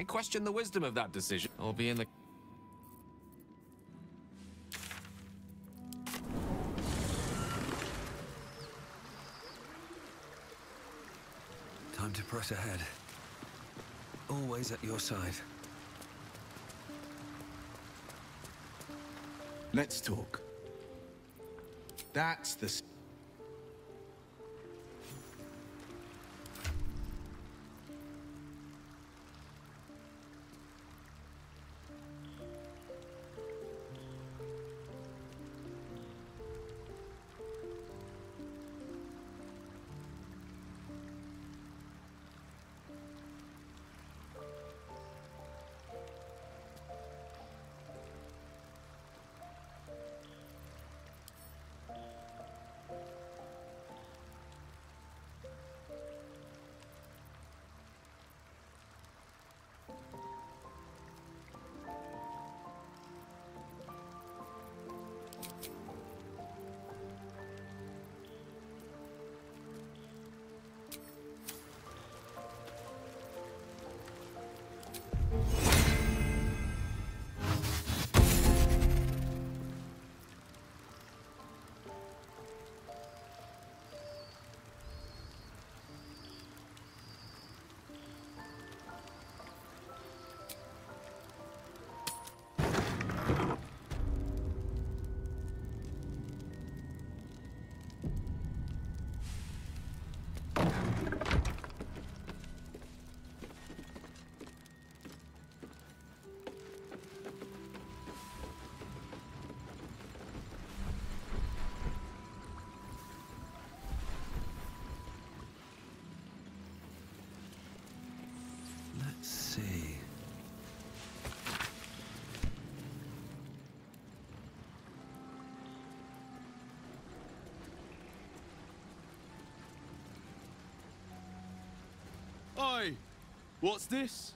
I question the wisdom of that decision. I'll be in the... Time to press ahead. Always at your side. Let's talk. That's the... Oi! What's this?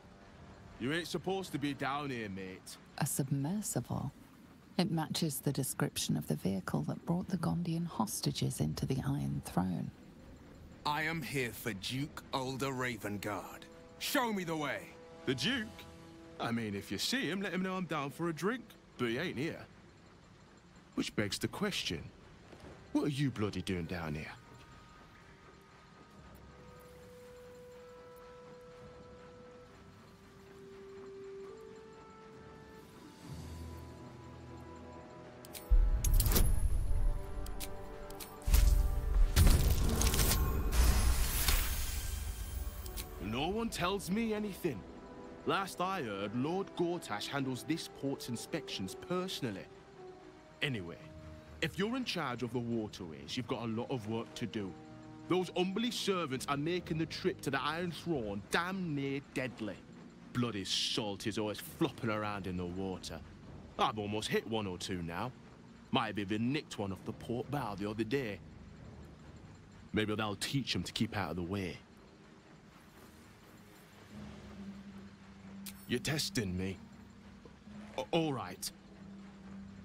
You ain't supposed to be down here, mate. A submersible. It matches the description of the vehicle that brought the Gondian hostages into the Iron Throne. I am here for Duke Ulder Ravengard. Show me the way. The Duke? I mean, if you see him, let him know I'm down for a drink. But he ain't here. Which begs the question. What are you bloody doing down here? One tells me anything. Last I heard, Lord Gortash handles this port's inspections personally. Anyway, if you're in charge of the waterways, you've got a lot of work to do. Those Umberlee servants are making the trip to the Iron Throne damn near deadly. Bloody salt is always flopping around in the water. I've almost hit one or two now. Might have even nicked one off the port bow the other day. Maybe that'll teach them to keep out of the way. You're testing me. All right.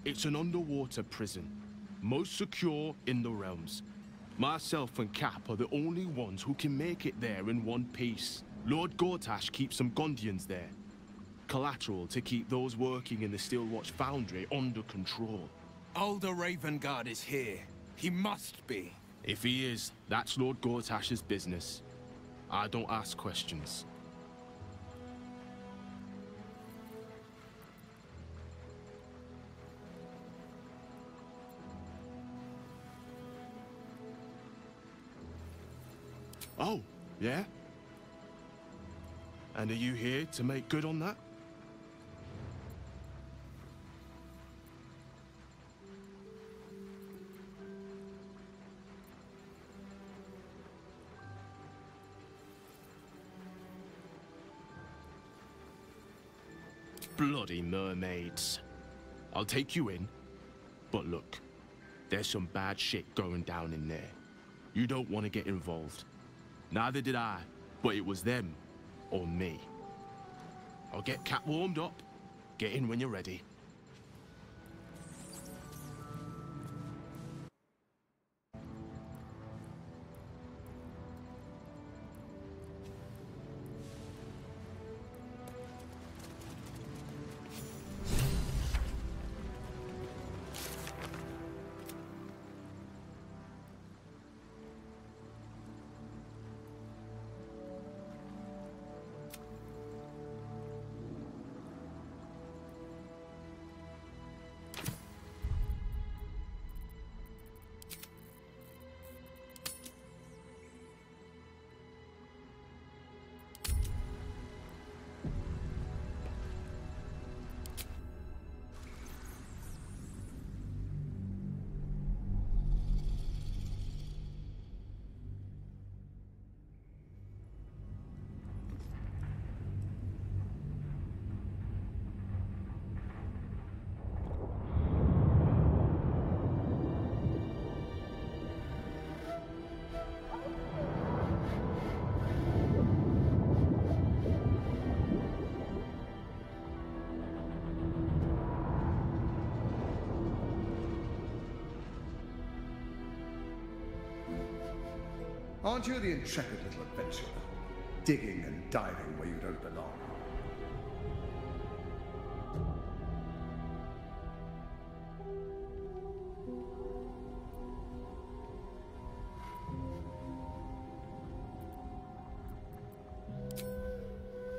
It's an underwater prison, most secure in the realms. Myself and Cap are the only ones who can make it there in one piece. Lord Gortash keeps some Gondians there. Collateral to keep those working in the Steelwatch Foundry under control. Ulder Ravengard is here. He must be. If he is, that's Lord Gortash's business. I don't ask questions. Oh, yeah? And are you here to make good on that? Bloody mermaids. I'll take you in, but look, there's some bad shit going down in there. You don't want to get involved. Neither did I, but it was them or me. I'll get Cat warmed up. Get in when you're ready. Aren't you the intrepid little adventurer? Digging and diving where you don't belong.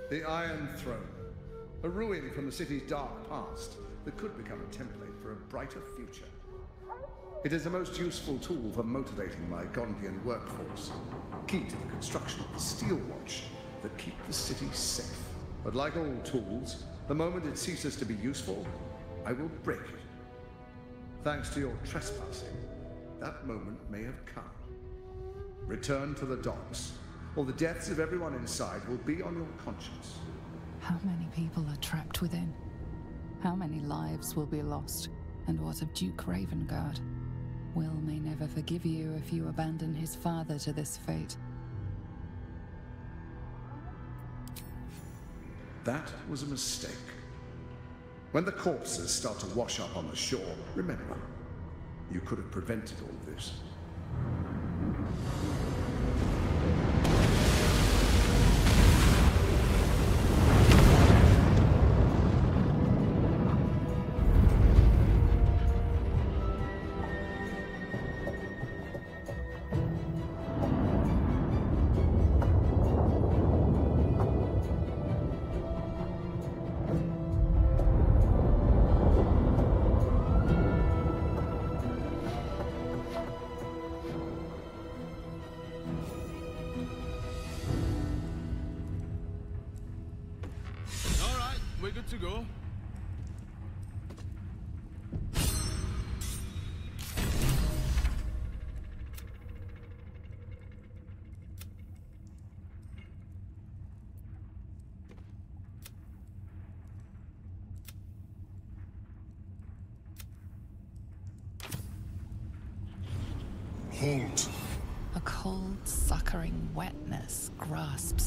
The Iron Throne. A ruin from the city's dark past that could become a template for a brighter future. It is the most useful tool for motivating my Gondian workforce. Key to the construction of the steel watch that keep the city safe. But like all tools, the moment it ceases to be useful, I will break it. Thanks to your trespassing, that moment may have come. Return to the docks, or the deaths of everyone inside will be on your conscience. How many people are trapped within? How many lives will be lost? And what of Duke Ravengard? Will may never forgive you if you abandon his father to this fate. That was a mistake. When the corpses start to wash up on the shore, remember, you could have prevented all this.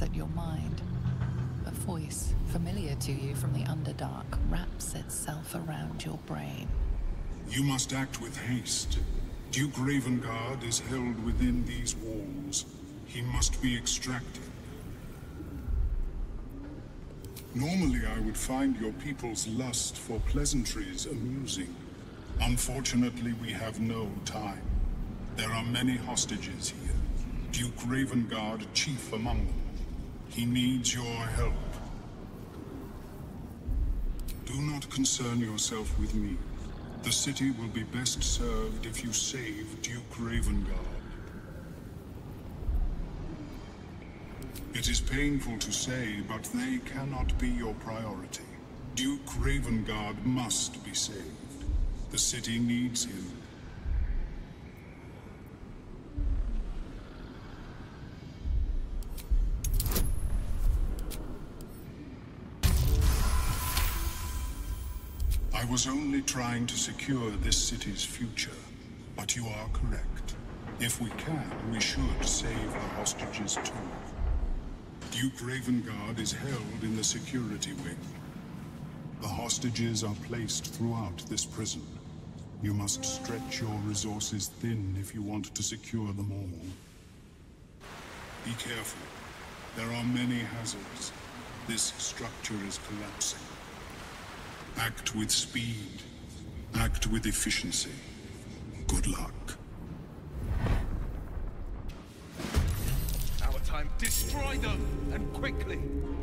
At your mind. A voice, familiar to you from the Underdark, wraps itself around your brain. You must act with haste. Duke Ravengard is held within these walls. He must be extracted. Normally, I would find your people's lust for pleasantries amusing. Unfortunately, we have no time. There are many hostages here. Duke Ravengard chief among them. He needs your help. Do not concern yourself with me. The city will be best served if you save Duke Ravengard. It is painful to say, but they cannot be your priority. Duke Ravengard must be saved. The city needs him. Was only trying to secure this city's future, but you are correct. If we can, we should save the hostages too. Duke Ravengard is held in the security wing. The hostages are placed throughout this prison. You must stretch your resources thin if you want to secure them all. Be careful. There are many hazards. This structure is collapsing. Act with speed. Act with efficiency. Good luck. Our time. Destroy them! And quickly!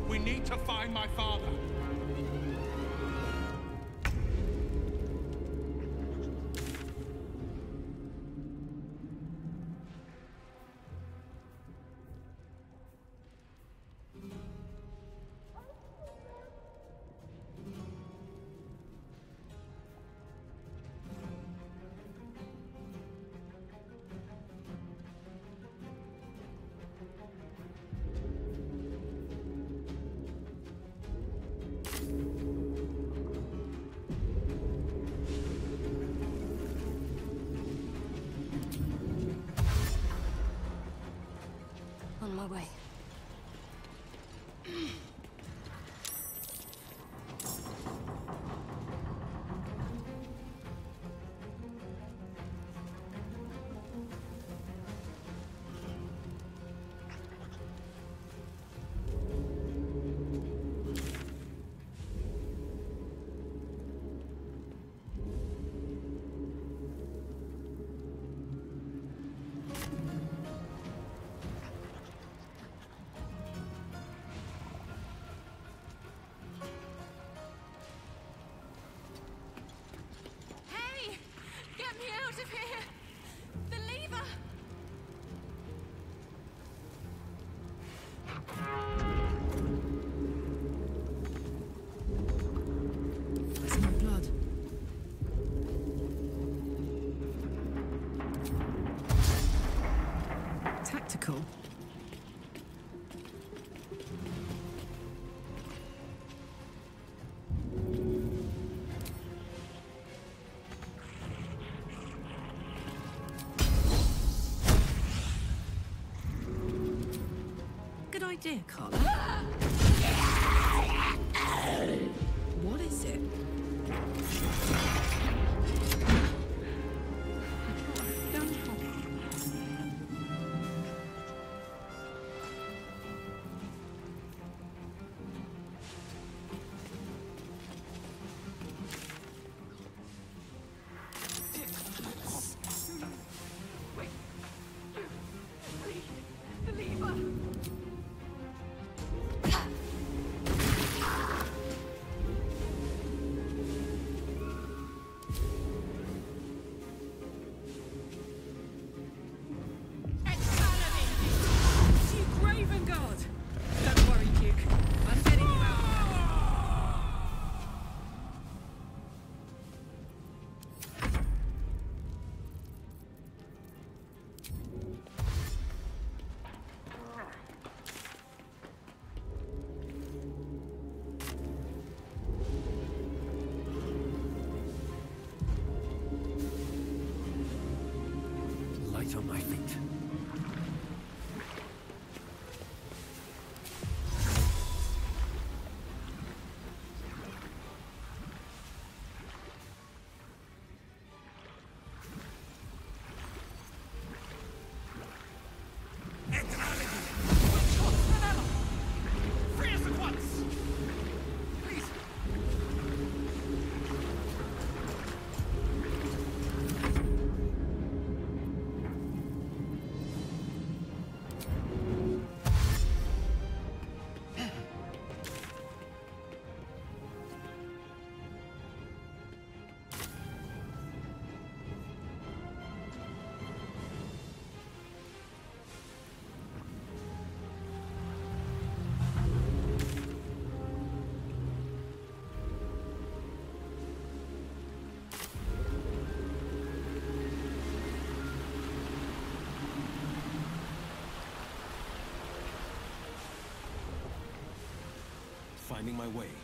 We need to find my father! Idea, Karlach. What is it? Finding my way.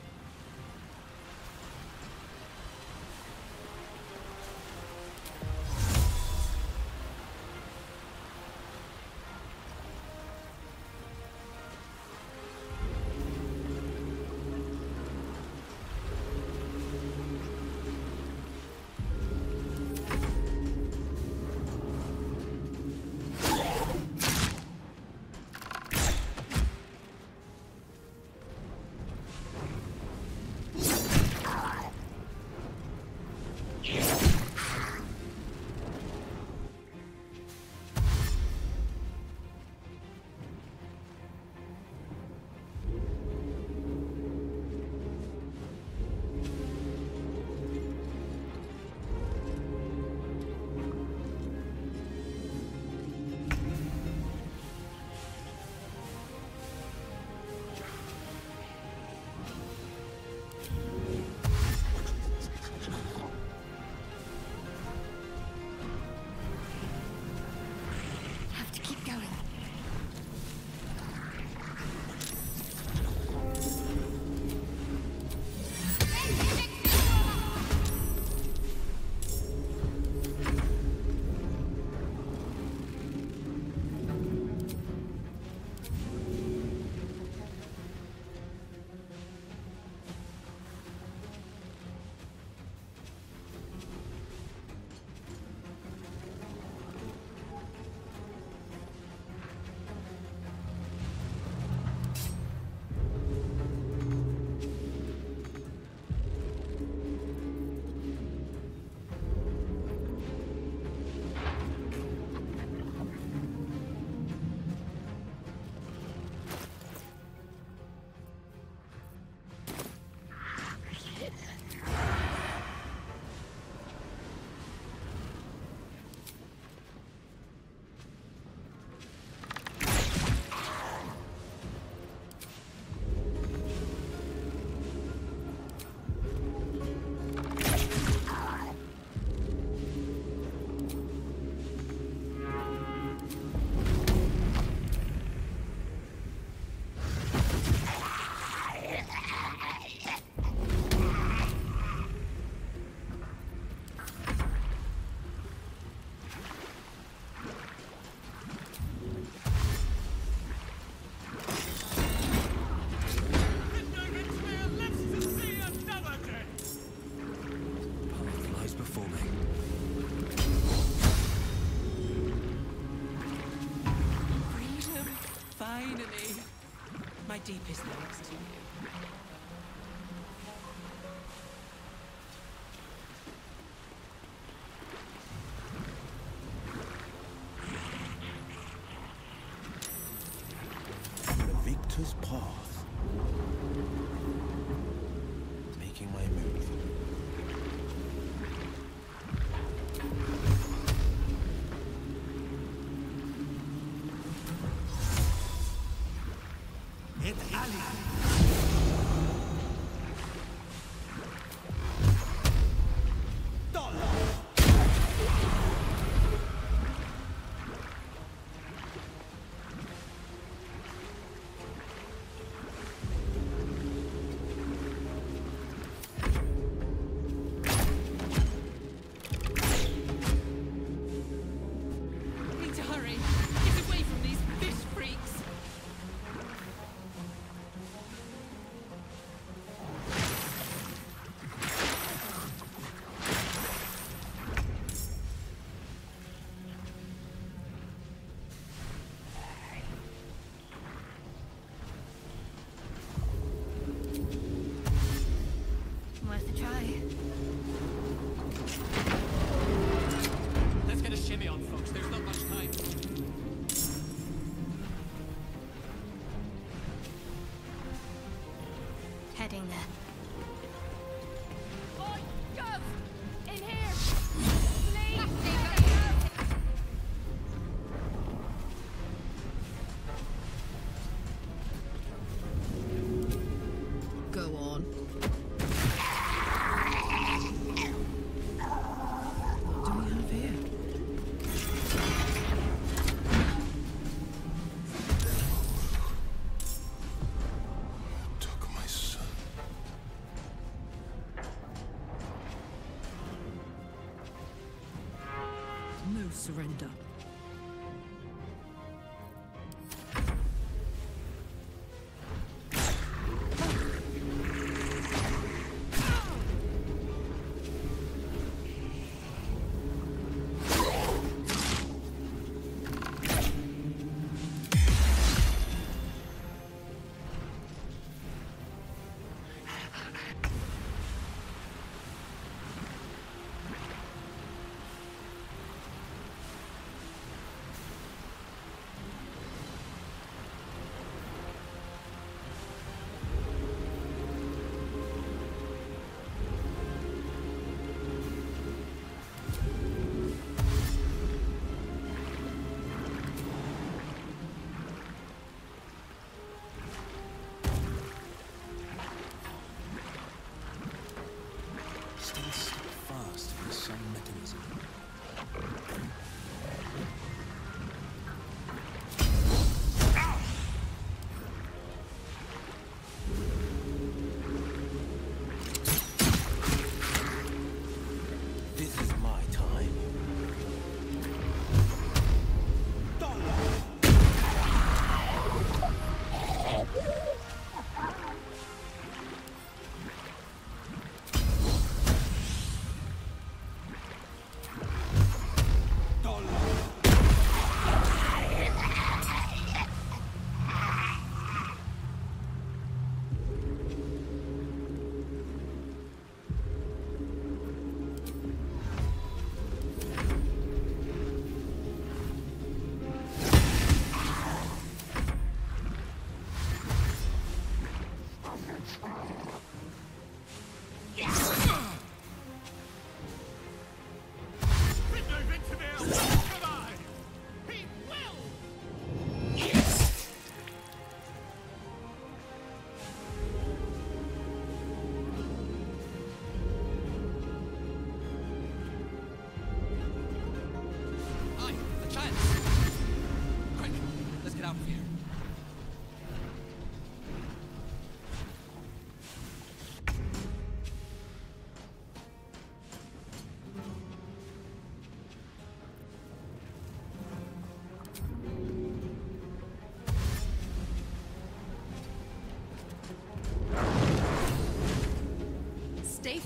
Finally! My deepest thanks to you.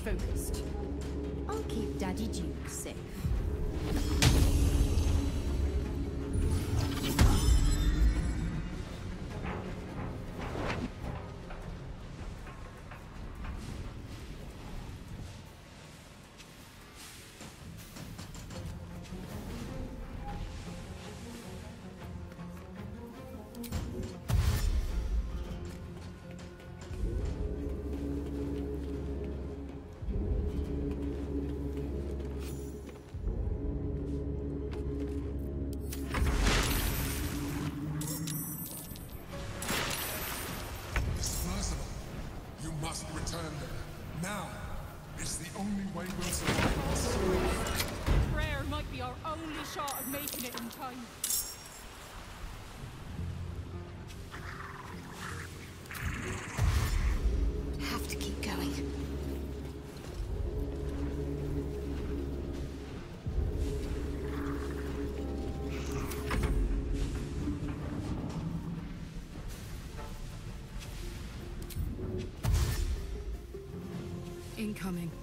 focused. I'll keep Daddy Duke safe. coming.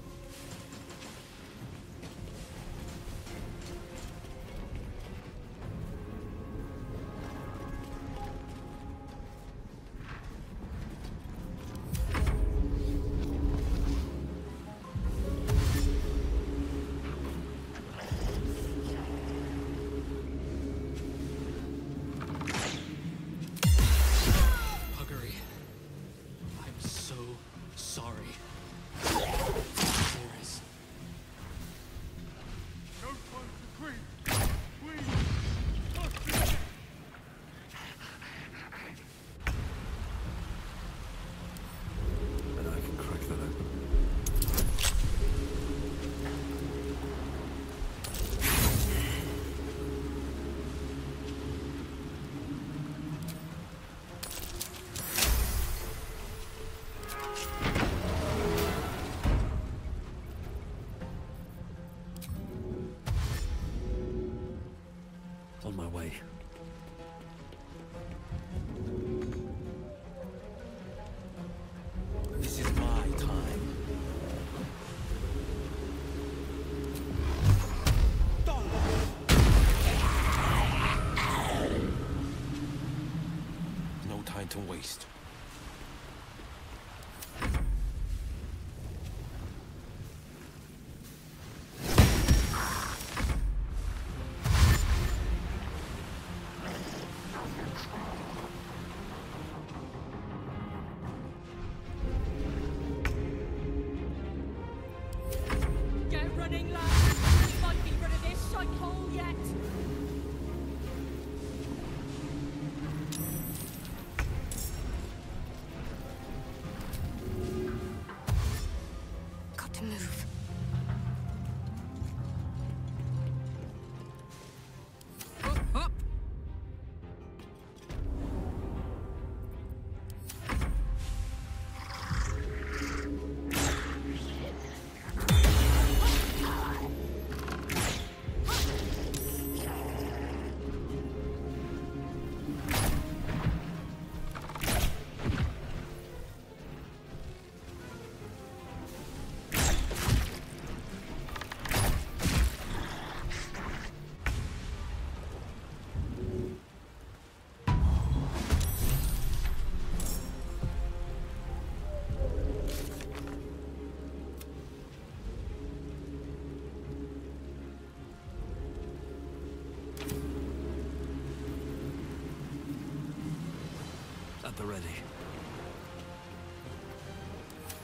the ready.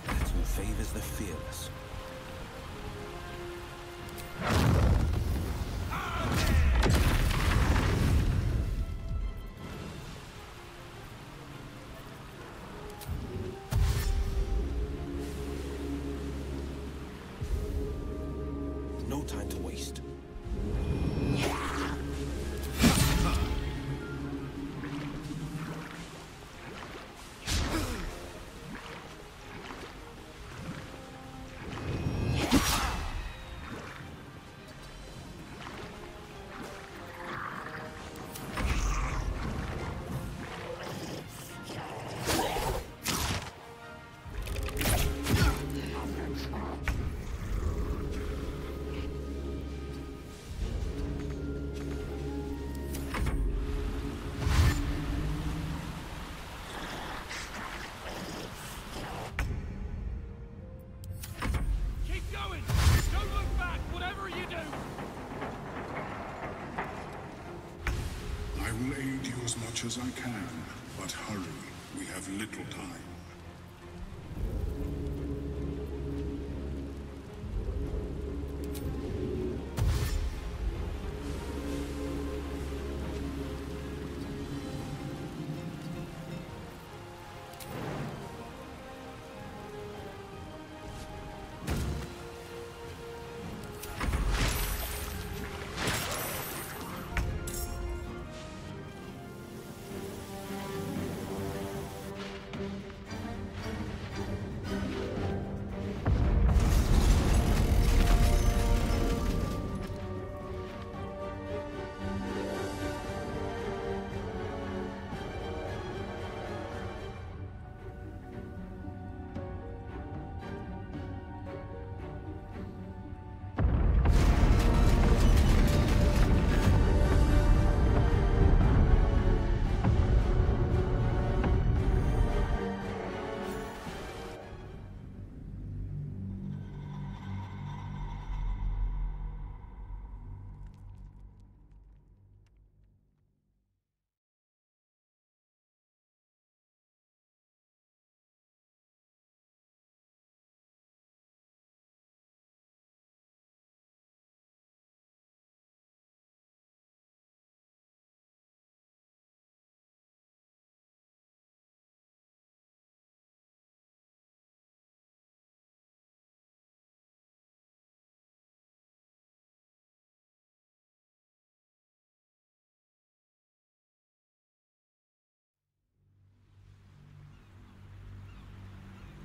Who favors the fearless much as I can, but hurry. We have little time.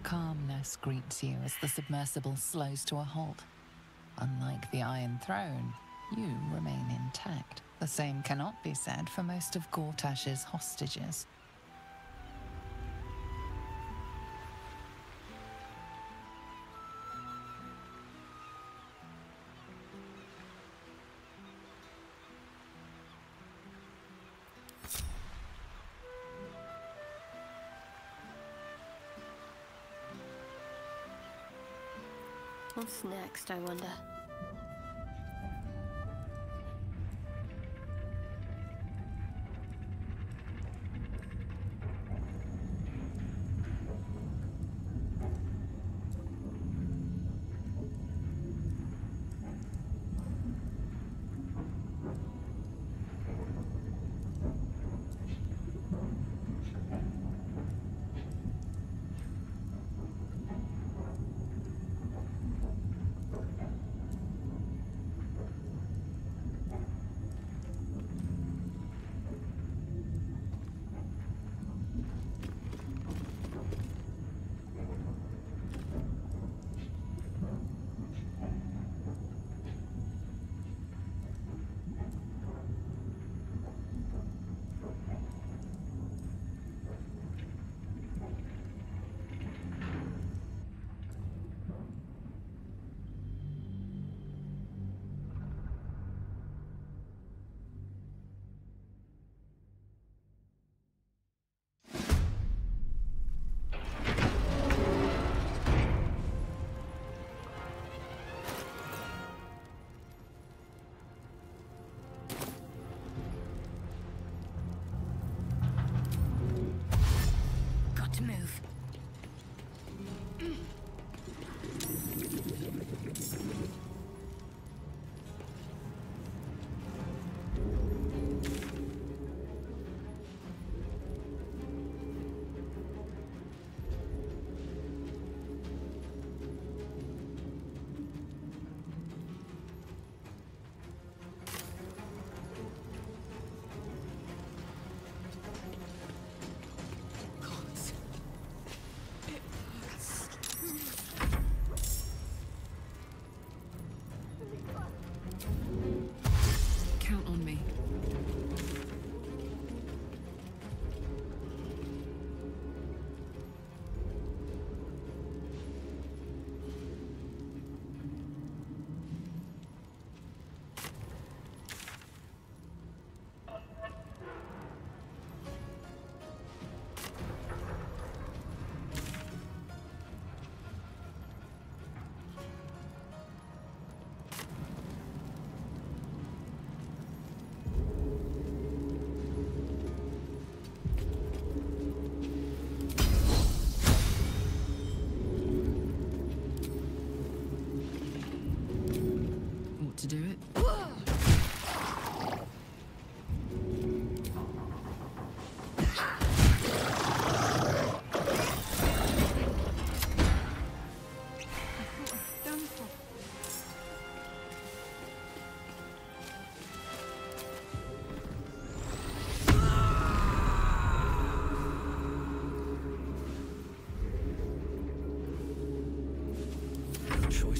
Calmness greets you as the submersible slows to a halt. Unlike the Iron Throne, you remain intact. The same cannot be said for most of Gortash's hostages. Next, I wonder?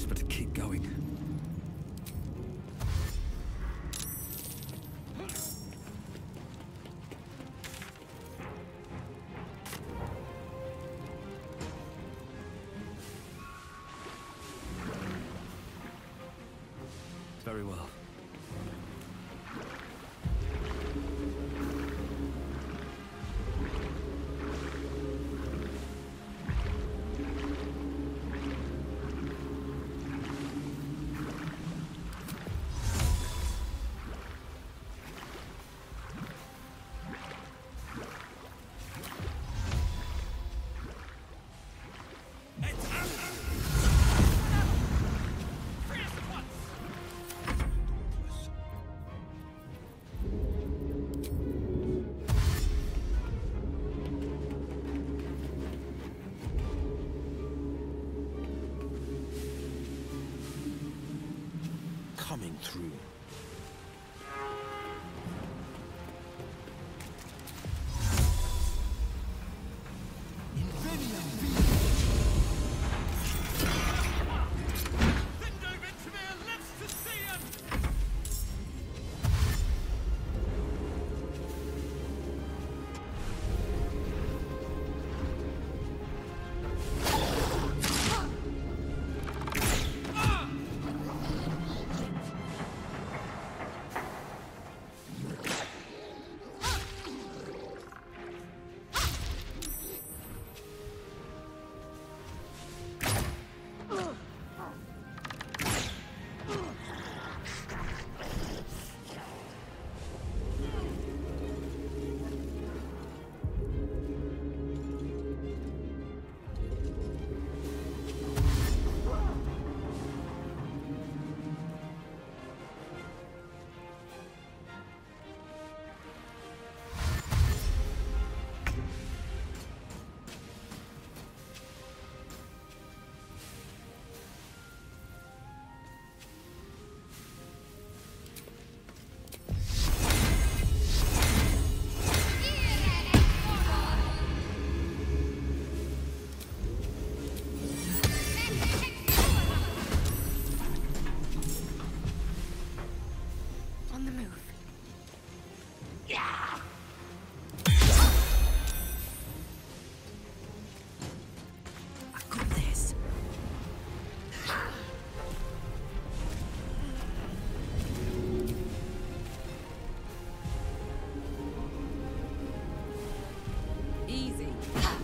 But to keep going. Coming through. Easy.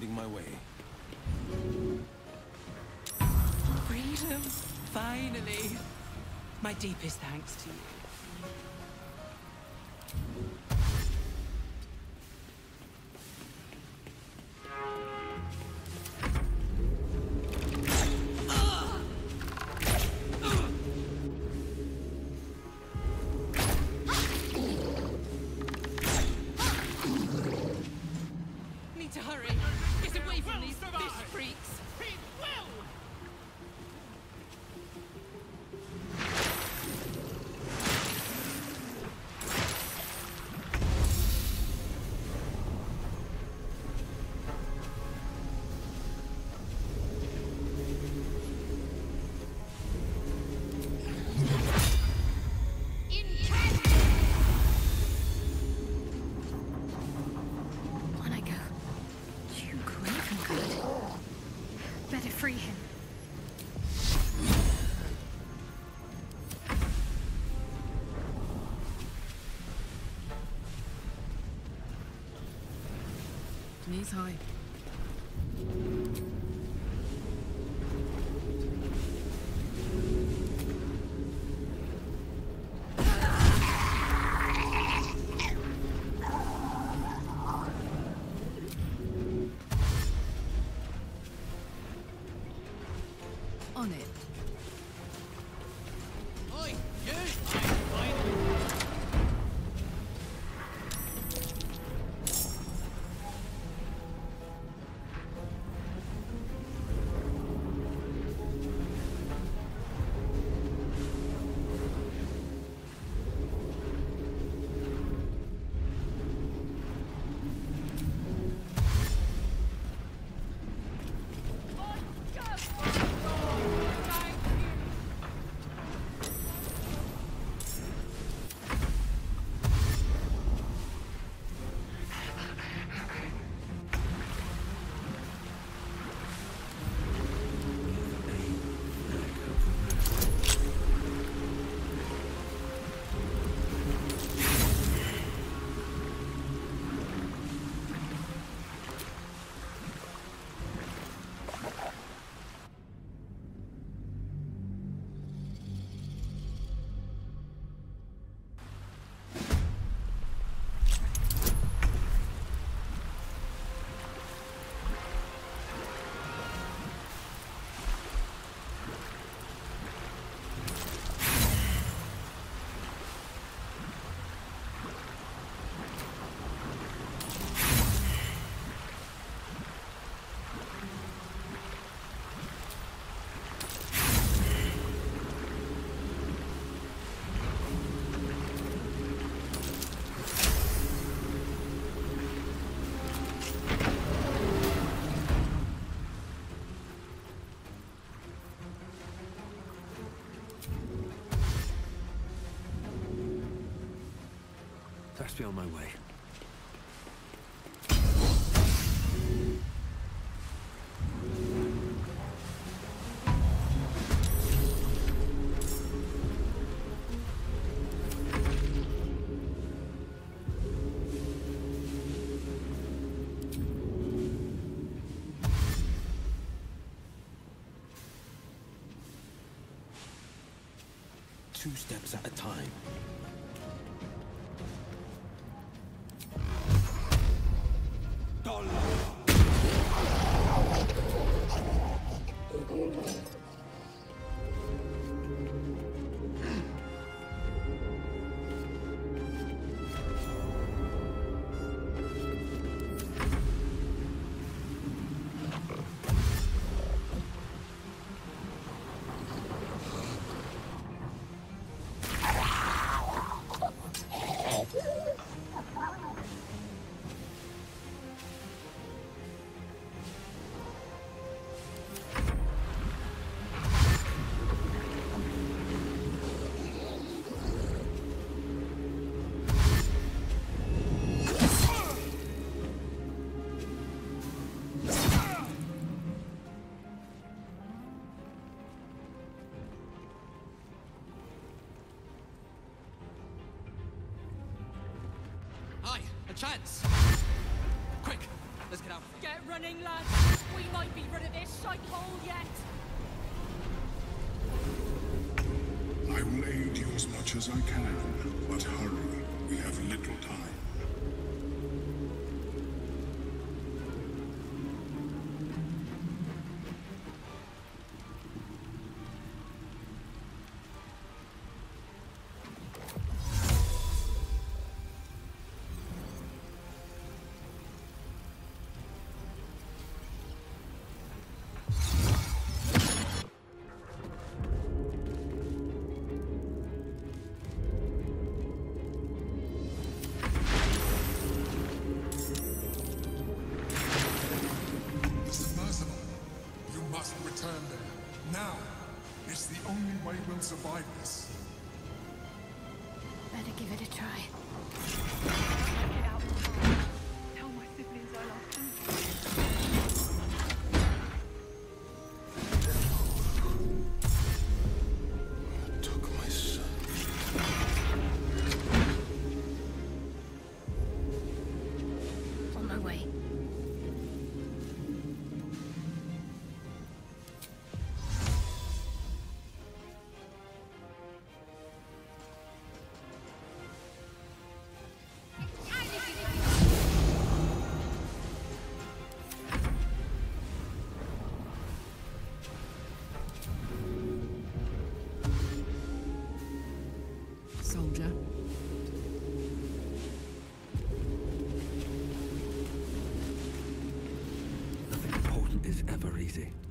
finding my way. Freedom, finally. My deepest thanks to you. time. stay on my way. Two steps at a time. chance. Quick, let's get out. Get running, lads. We might be rid of this shite hole yet. I will aid you as much as I can, but hurry. We have little time. easy.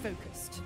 focused.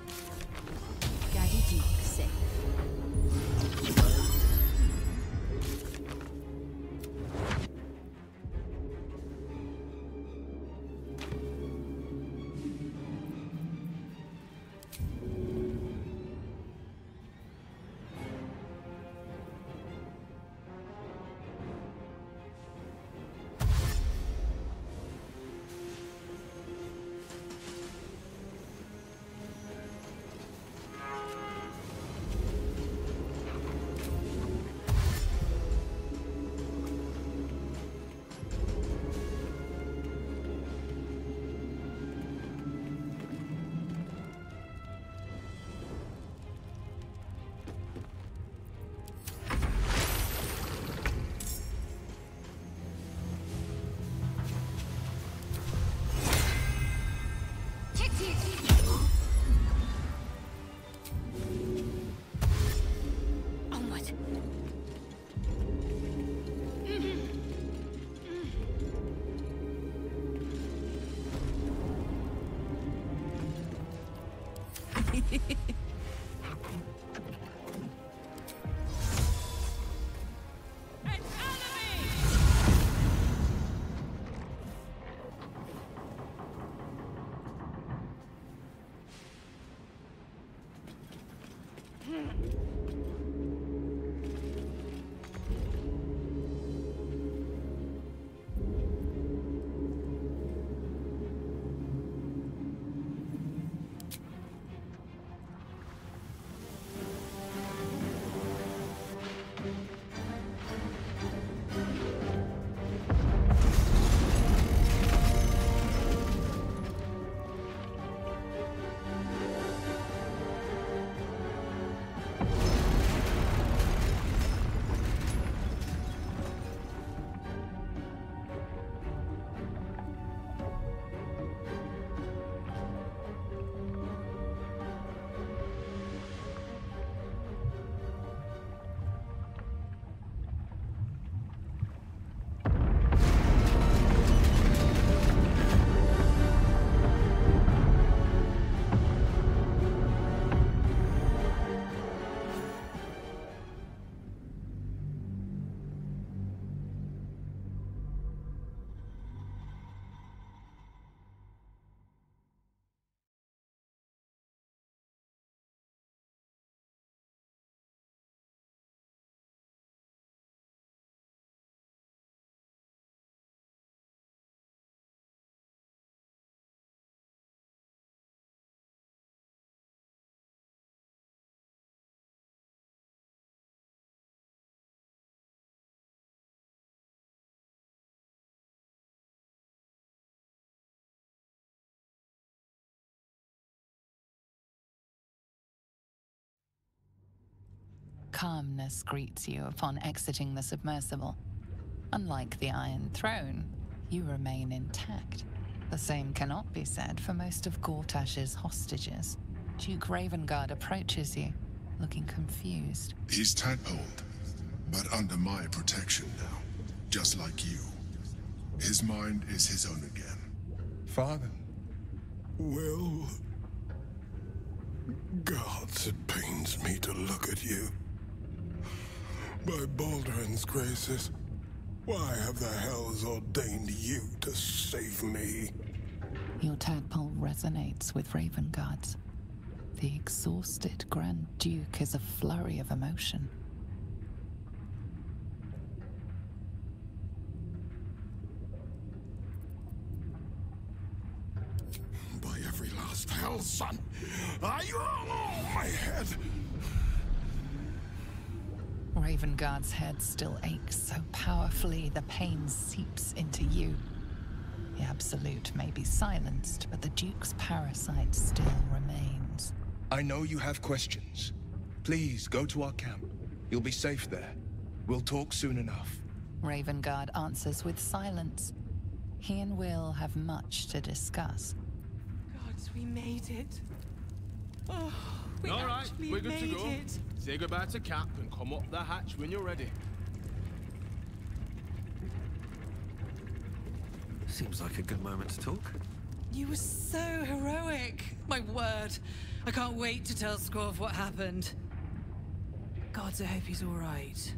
Calmness greets you upon exiting the submersible. Unlike the Iron Throne, you remain intact. The same cannot be said for most of Gortash's hostages. Duke Ravengard approaches you, looking confused. He's tadpoled, but under my protection now, just like you. His mind is his own again. Father. Will. Gods, it pains me to look at you. By Balduran's graces, why have the hells ordained you to save me? Your tadpole resonates with Ravengard's. The exhausted Grand Duke is a flurry of emotion. By every last hell, son, I oh, my head. Ravengard's head still aches so powerfully the pain seeps into you. The Absolute may be silenced, but the Duke's parasite still remains. I know you have questions. Please, go to our camp. You'll be safe there. We'll talk soon enough. Ravengard answers with silence. He and Will have much to discuss. Gods, we made it. Oh, we All right, we're good made to go. it. Say goodbye to Cap and come up the hatch when you're ready. Seems like a good moment to talk. You were so heroic. My word. I can't wait to tell Scorv what happened. Gods, I hope he's all right.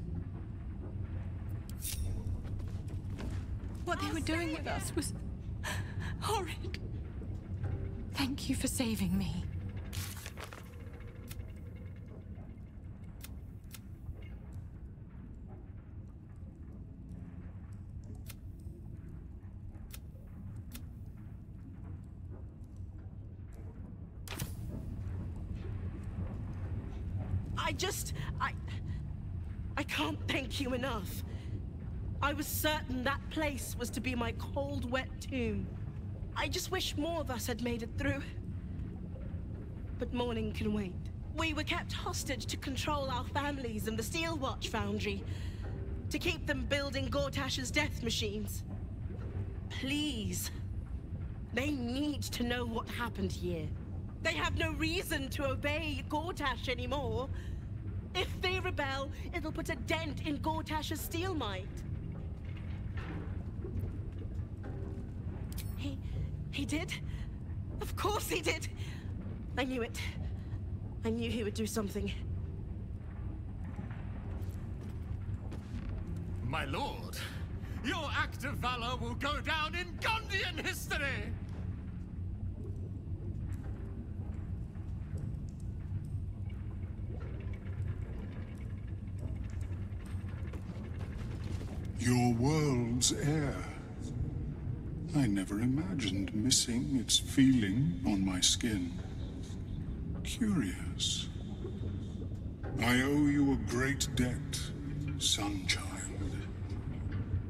What they were doing with us was horrid. Thank you for saving me. I just. I. I can't thank you enough. I was certain that place was to be my cold, wet tomb. I just wish more of us had made it through. But morning can wait. We were kept hostage to control our families and the Steel Watch Foundry. To keep them building Gortash's death machines. Please. They need to know what happened here. They have no reason to obey Gortash anymore. If they rebel, it'll put a dent in Gortash's steel might. He... he did? Of course he did! I knew it. I knew he would do something. My lord, your act of valor will go down in Gondian history! Your world's air. I never imagined missing its feeling on my skin. Curious. I owe you a great debt, Sunchild.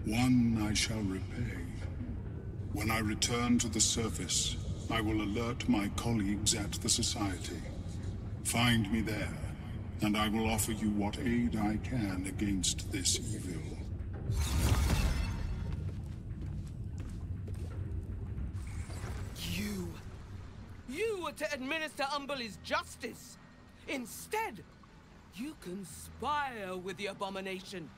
One I shall repay. When I return to the surface, I will alert my colleagues at the Society. Find me there, and I will offer you what aid I can against this evil. You. You were to administer Umberlee's justice. Instead, you conspire with the abomination.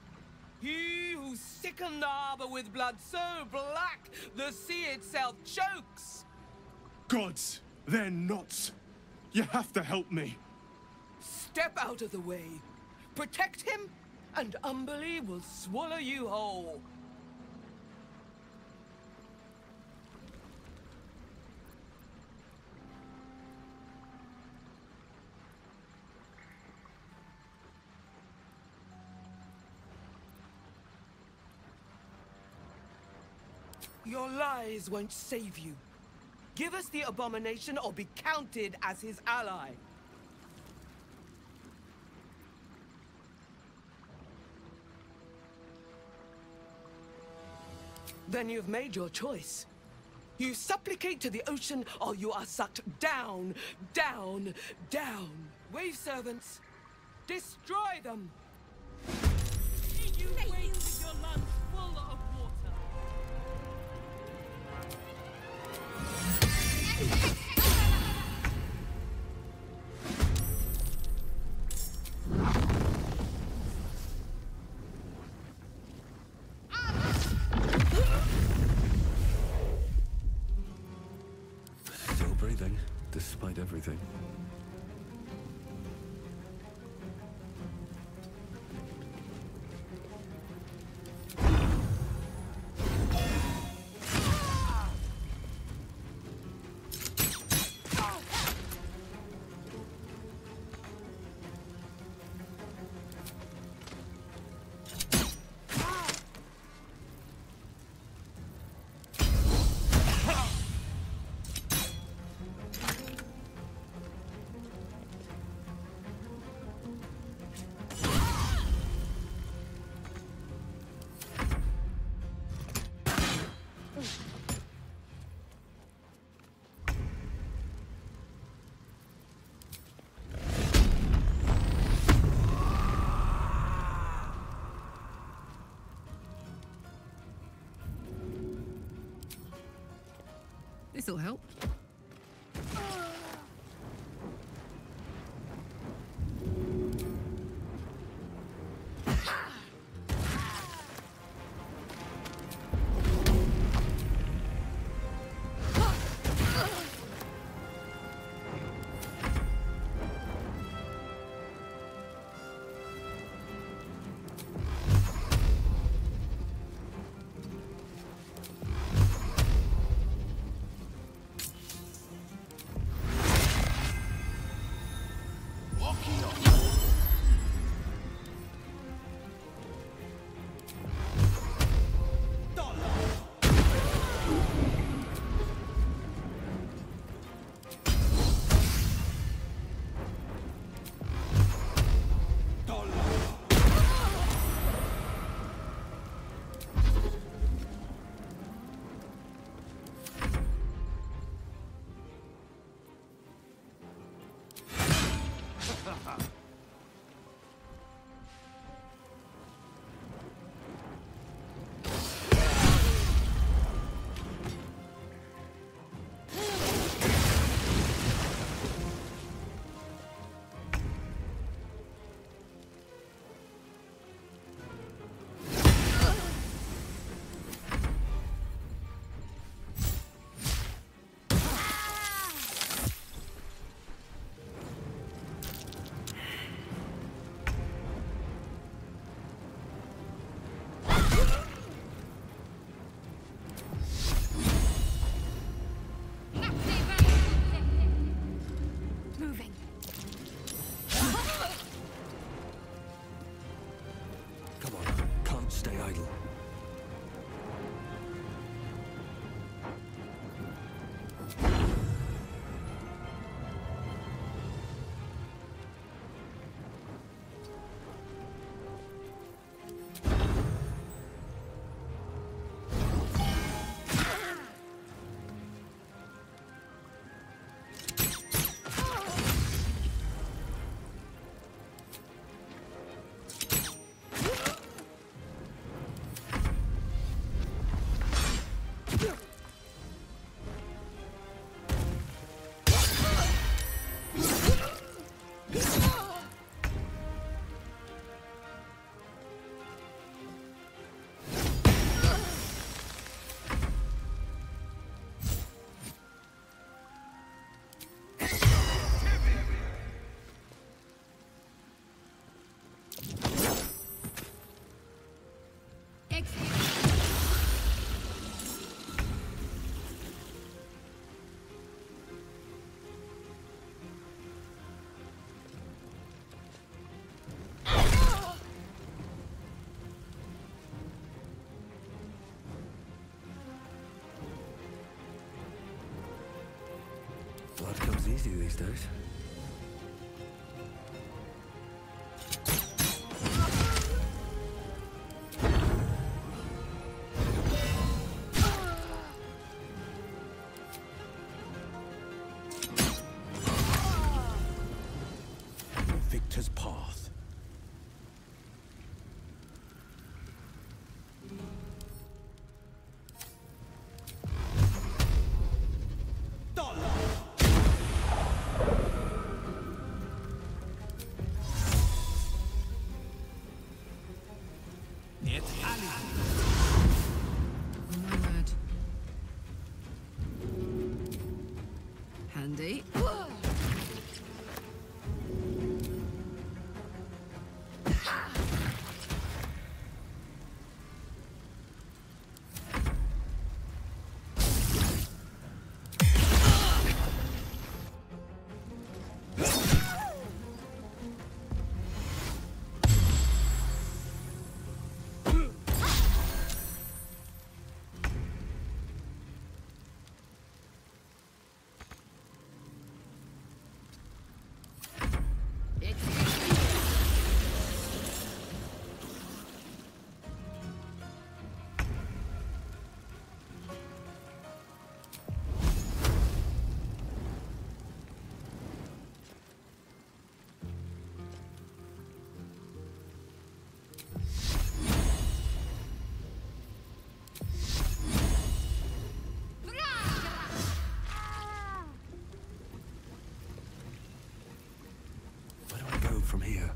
He who sickened the harbor with blood so black the sea itself chokes. Gods, they're nuts. You have to help me. Step out of the way. Protect him, and Umberlee will swallow you whole. Your lies won't save you. Give us the abomination or be counted as his ally. Then you've made your choice. You supplicate to the ocean or you are sucked down, down, down. Wave servants, destroy them! This'll help. These days. Here?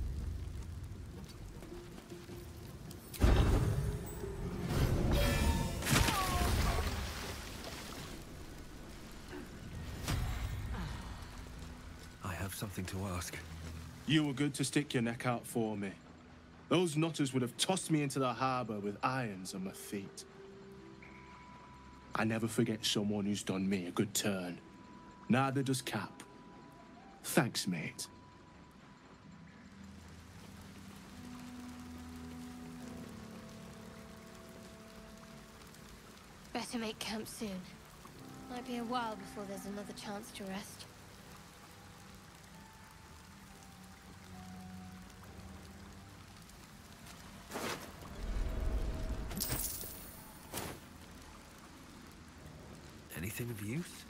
I have something to ask. You were good to stick your neck out for me. Those nutters would have tossed me into the harbor with irons on my feet. I never forget someone who's done me a good turn. Neither does Cap. Thanks, mate. Better make camp soon. Might be a while before there's another chance to rest. Anything of use?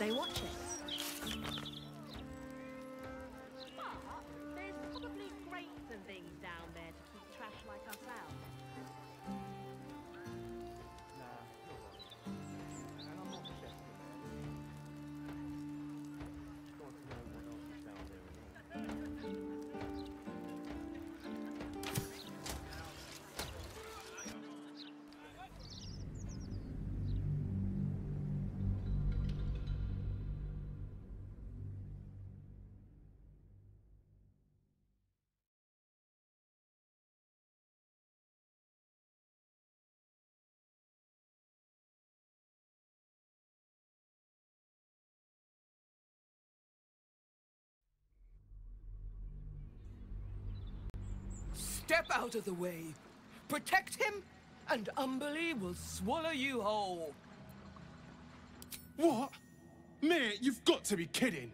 They watch it? Step out of the way. Protect him, and Umberlee will swallow you whole. What? Mate, you've got to be kidding.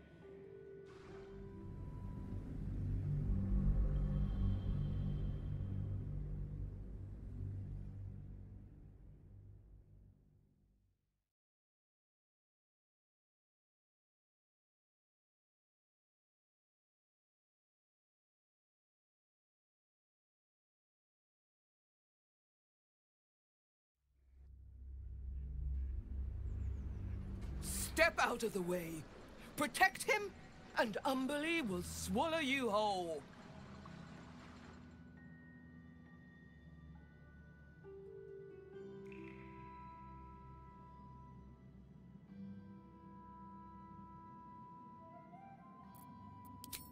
Step out of the way. Protect him, and Umberlee will swallow you whole.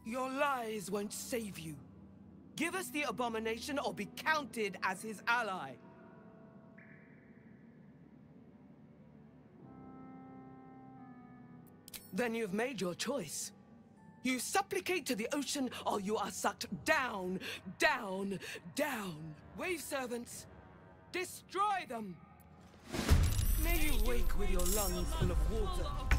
Your lies won't save you. Give us the abomination or be counted as his ally. Then you've made your choice. You supplicate to the ocean or you are sucked down, down, down. Wave servants, destroy them! May you wake with your lungs full of water.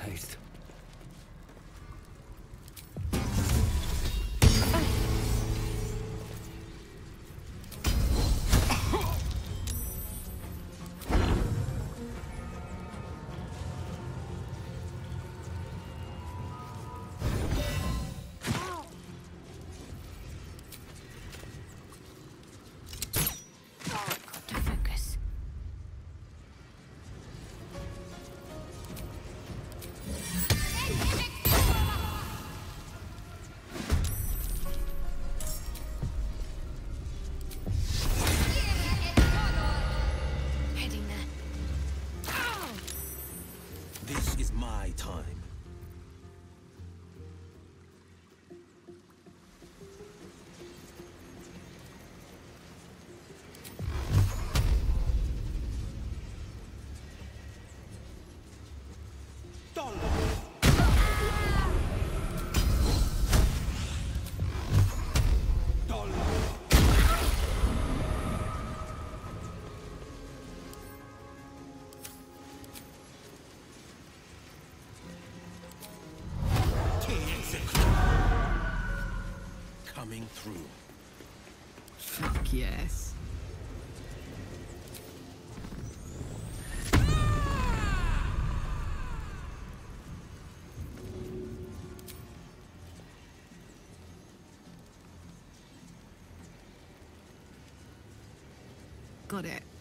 With through. Fuck yes. Got it.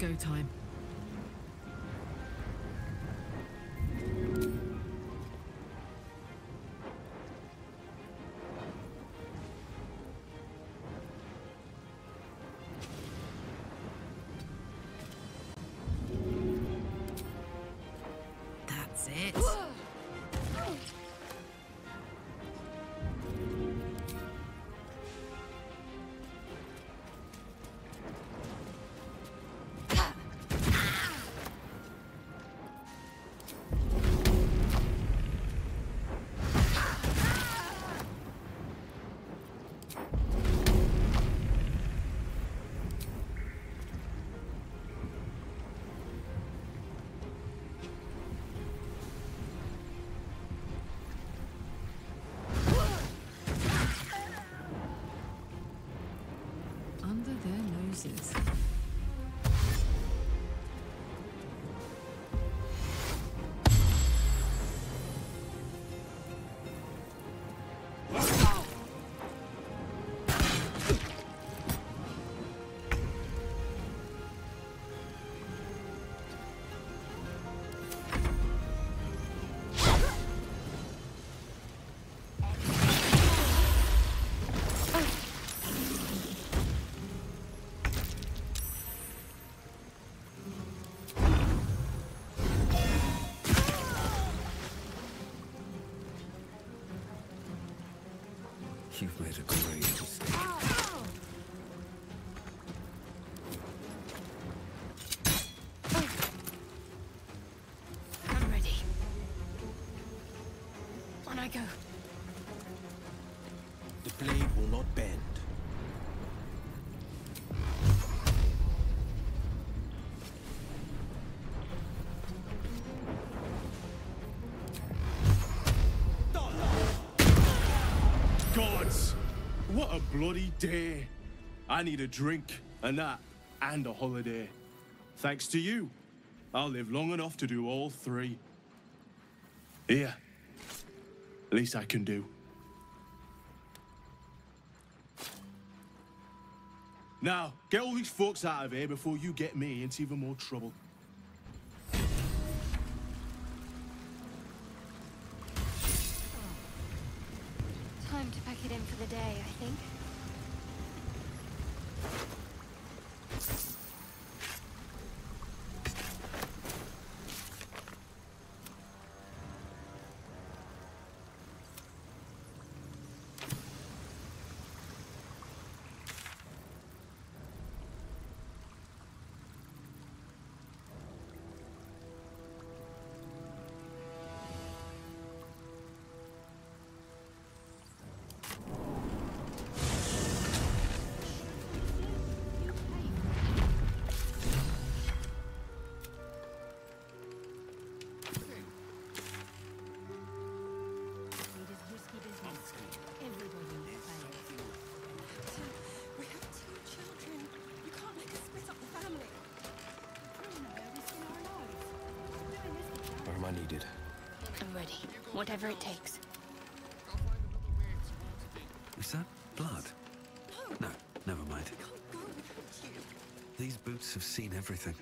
Go time. That's it. their I go. The blade will not bend. Gods! What a bloody day! I need a drink, a nap, and a holiday. Thanks to you, I'll live long enough to do all three. Here. Least I can do. Now, get all these folks out of here before you get me into even more trouble. Whatever it takes. Is that blood? No, never mind. These boots have seen everything.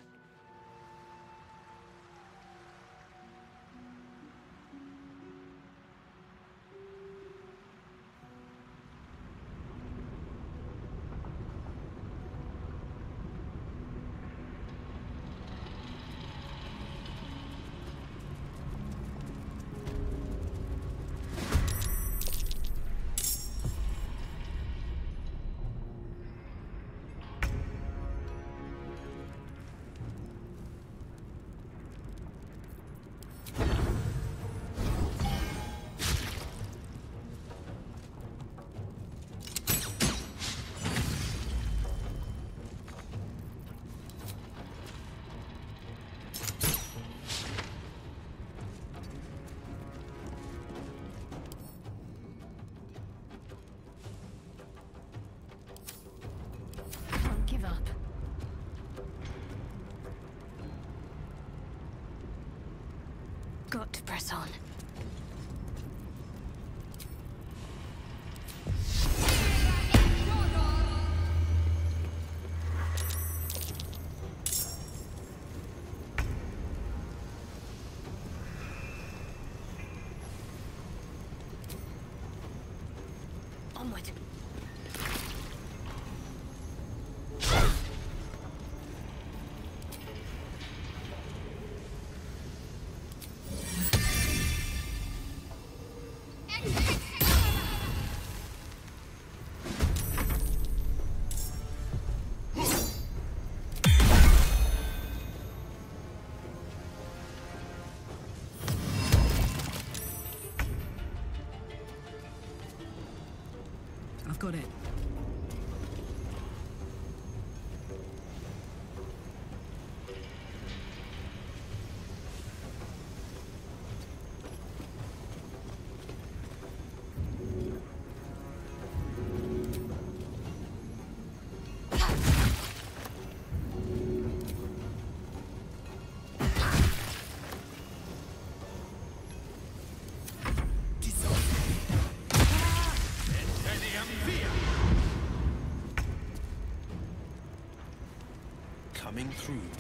I've got Coming through.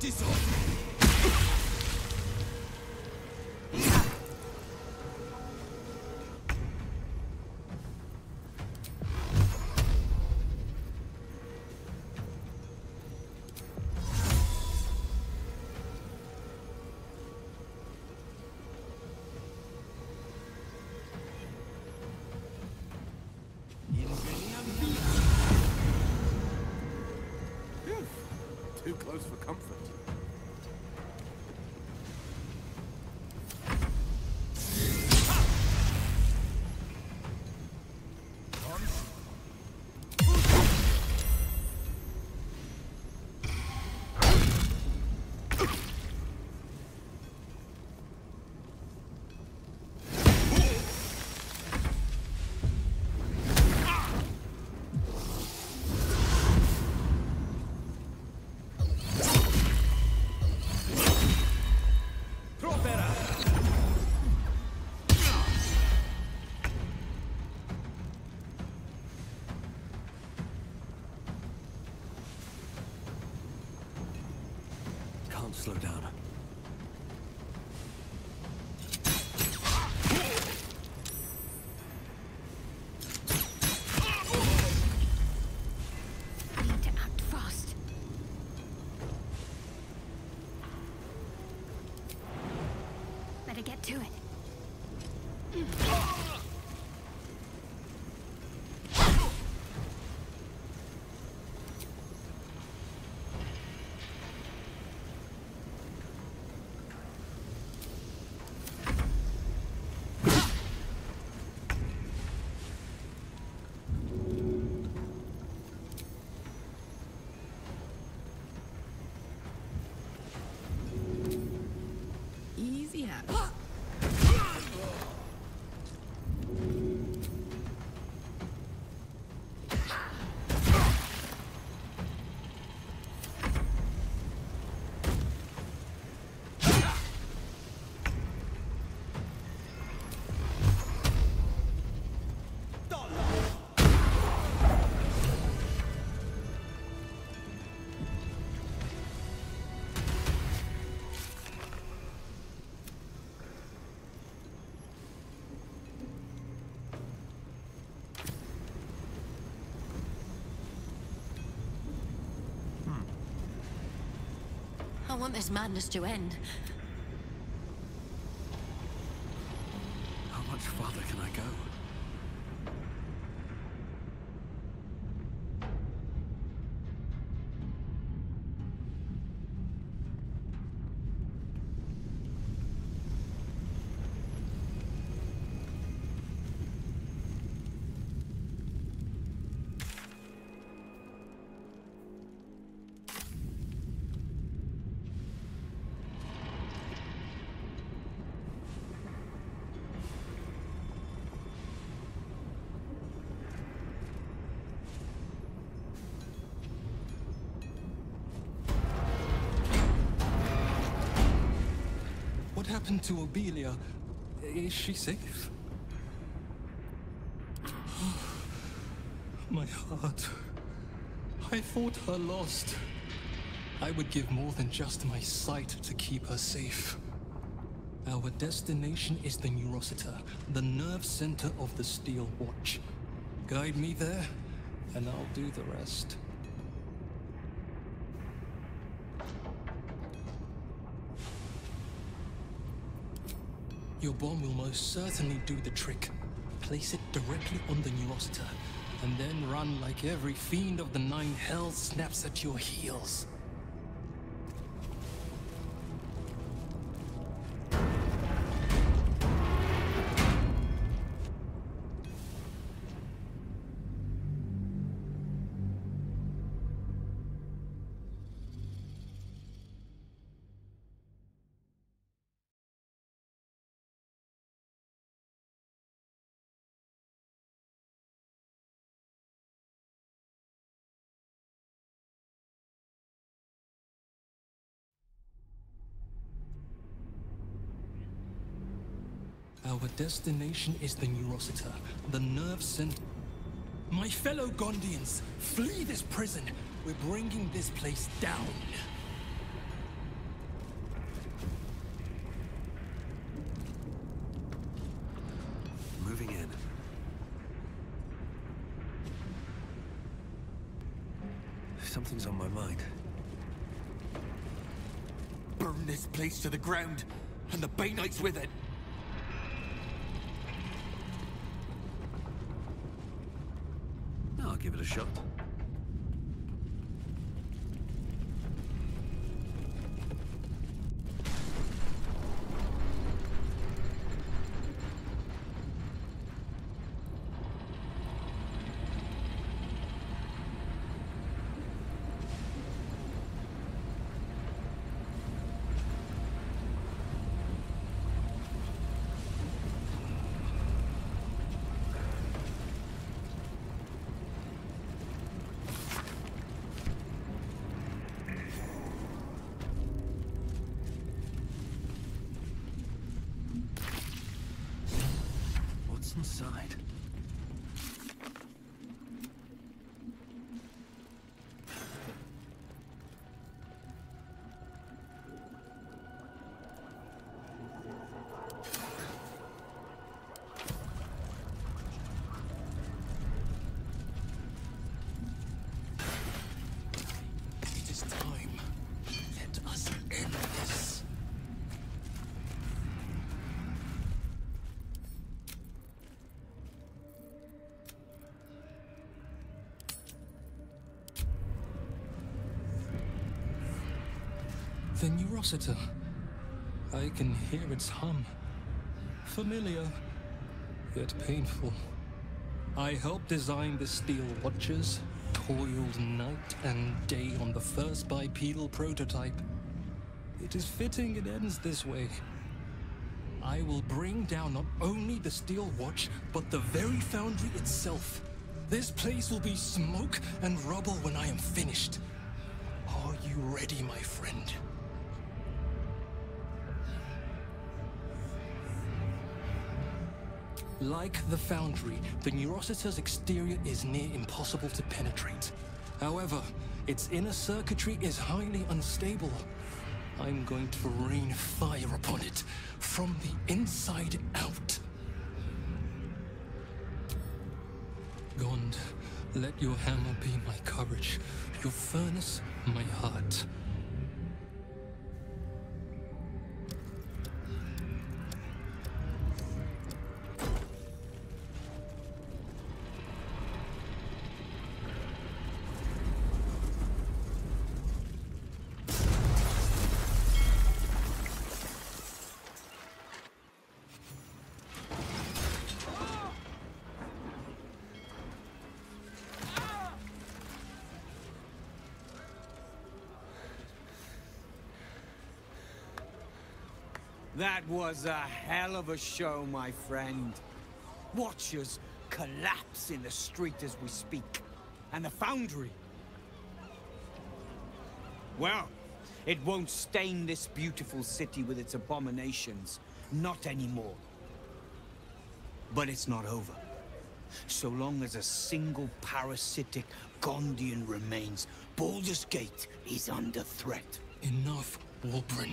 Too slow down. Get to it. Want this madness to end. Happened to Obelia? Is she safe? My heart. I thought her lost. I would give more than just my sight to keep her safe. Our destination is the Neurosita, the nerve center of the Steel Watch. Guide me there, and I'll do the rest. Your bomb will most certainly do the trick. Place it directly on the Neurosita, and then run like every fiend of the Nine Hells snaps at your heels. Destination is the Neurosita, the nerve center. My fellow Gondians, flee this prison. We're bringing this place down. Moving in. Something's on my mind. Burn this place to the ground, and the Bay Knights with it. A shot. The Neurosita. I can hear its hum. Familiar, yet painful. I helped design the Steel Watchers, toiled night and day on the first bipedal prototype. It is fitting it ends this way. I will bring down not only the Steel Watch, but the very foundry itself. This place will be smoke and rubble when I am finished. Are you ready, my friend? Like the Foundry, the Neurosita's exterior is near impossible to penetrate. However, its inner circuitry is highly unstable. I'm going to rain fire upon it, from the inside out. Gond, let your hammer be my courage, your furnace my heart. Was a hell of a show, my friend. Watchers collapse in the street as we speak. And the foundry. Well, it won't stain this beautiful city with its abominations. Not anymore. But it's not over. So long as a single parasitic Gondian remains, Baldur's Gate is under threat. Enough, Wulbren.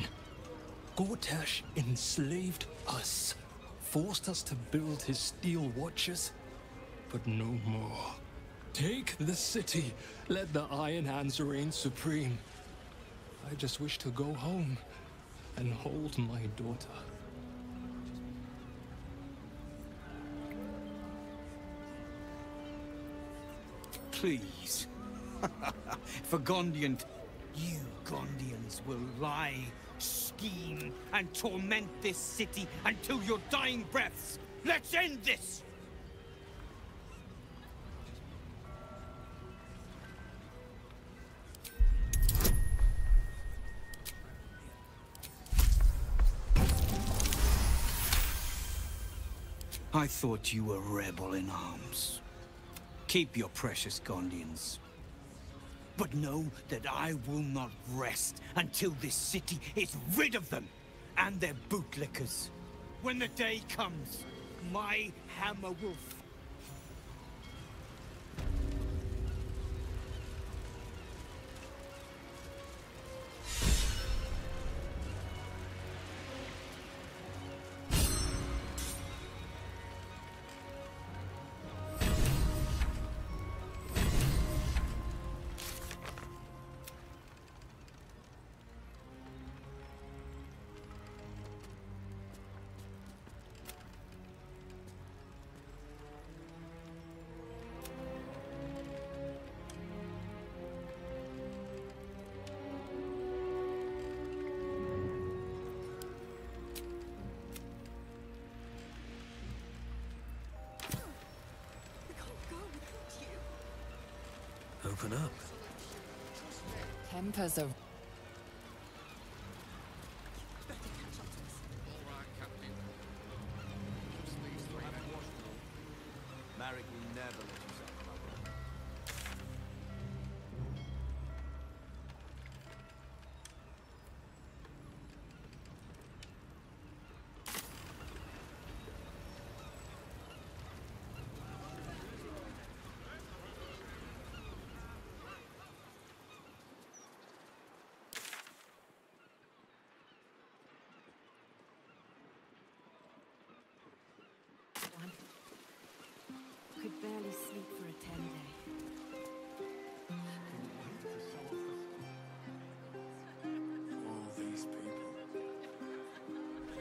Gortash enslaved us, forced us to build his steel watches, but no more. Take the city, let the Iron Hands reign supreme. I just wish to go home and hold my daughter. Please. For Gondian, you Gondians will lie, scheme, and torment this city until your dying breaths. Let's end this! I thought you were rebel in arms. Keep your precious Gondians. But know that I will not rest until this city is rid of them and their bootlickers. When the day comes, my hammer will Open up. Tempers are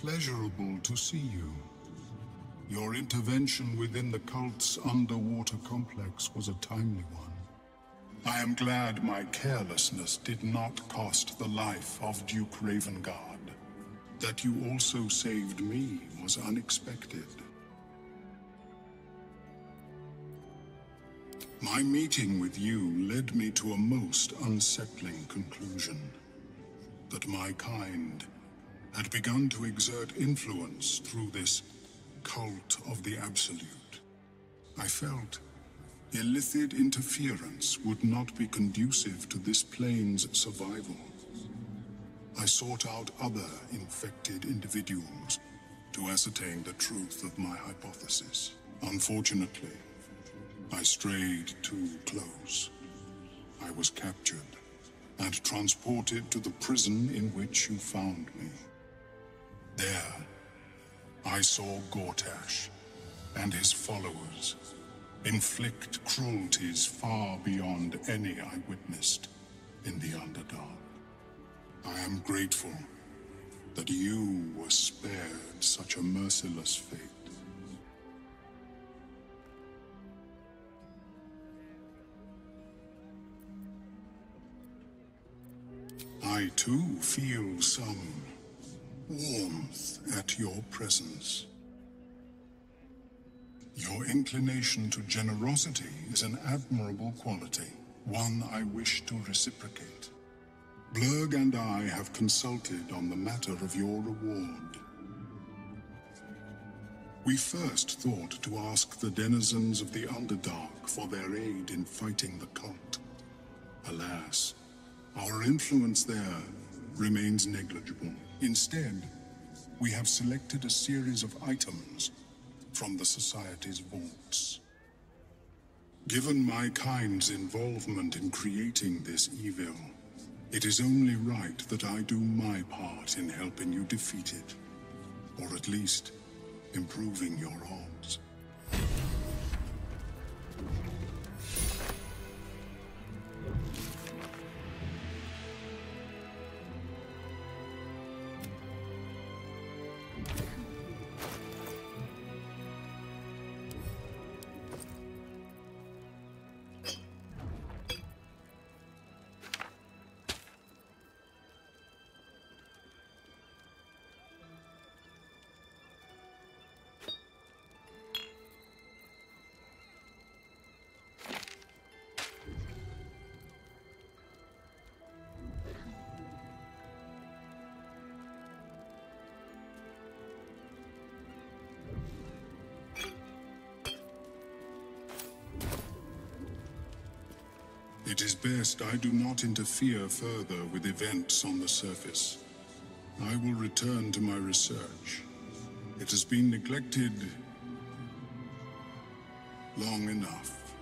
pleasurable to see you. Your intervention within the cult's underwater complex was a timely one. I am glad my carelessness did not cost the life of Duke Ravengard. That you also saved me was unexpected. My meeting with you led me to a most unsettling conclusion. That my kind had begun to exert influence through this cult of the Absolute. I felt illicit interference would not be conducive to this plane's survival. I sought out other infected individuals to ascertain the truth of my hypothesis. Unfortunately, I strayed too close. I was captured and transported to the prison in which you found me. There, I saw Gortash and his followers inflict cruelties far beyond any I witnessed in the Underdark. I am grateful that you were spared such a merciless fate. I too feel some warmth at your presence. Your inclination to generosity is an admirable quality, one I wish to reciprocate. Blurg and I have consulted on the matter of your reward. We first thought to ask the denizens of the Underdark for their aid in fighting the cult. Alas, our influence there remains negligible. Instead, we have selected a series of items from the Society's vaults. Given my kind's involvement in creating this evil, it is only right that I do my part in helping you defeat it. Or at least, improving your odds. It is best I do not interfere further with events on the surface. I will return to my research. It has been neglected long enough.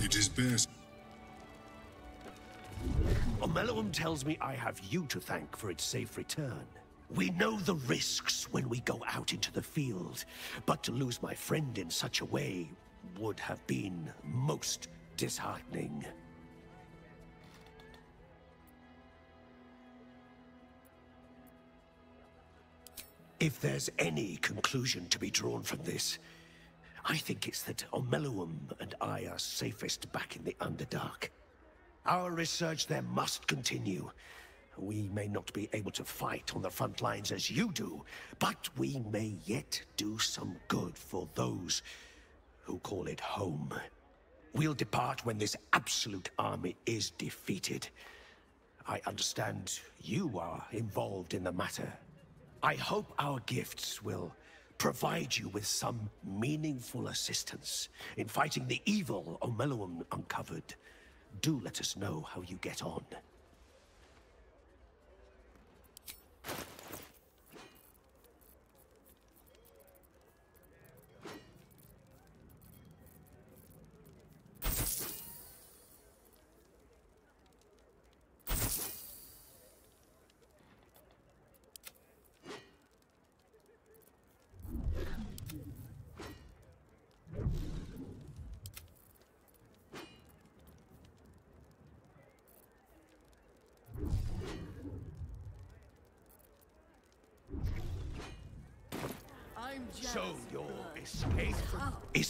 It is best. Omeluum tells me I have you to thank for its safe return. We know the risks when we go out into the field, but to lose my friend in such a way would have been most disheartening. If there's any conclusion to be drawn from this, I think it's that Omeluum and I are safest back in the Underdark. Our research there must continue. We may not be able to fight on the front lines as you do, but we may yet do some good for those who call it home. We'll depart when this absolute army is defeated. I understand you are involved in the matter. I hope our gifts will provide you with some meaningful assistance in fighting the evil Omeluum uncovered. Do let us know how you get on.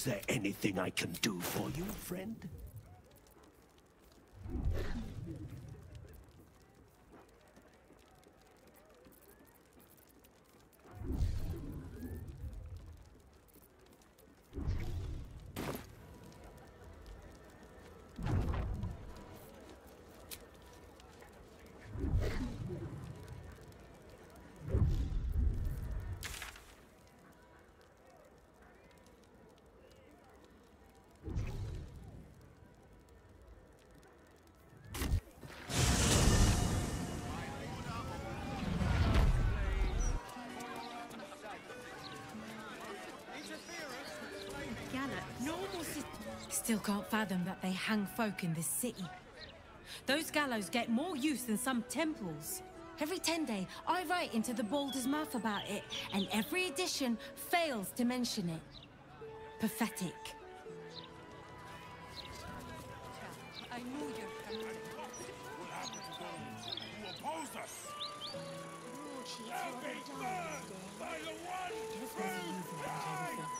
Is there anything I can do for you, friend? Can't fathom that they hang folk in this city. Those gallows get more use than some temples. Every 10 day, I write into the Baldur's Mouth about it, and every edition fails to mention it. Pathetic. I knew you?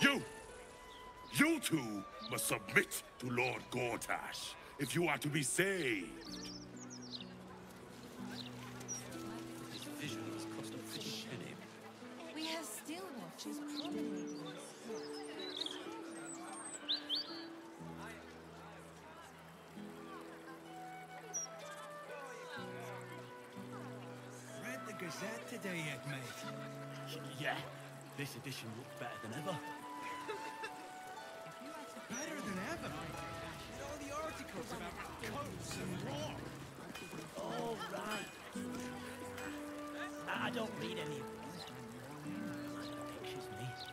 You! You two must submit to Lord Gortash if you are to be saved. His visions cost a pretty penny. We have Steel Watchers promenading Read the Gazette today yet, mate? Yeah, this edition looks better than ever better than ever. Read all the articles about coats and war. All right. I don't read any of those. That anxious me.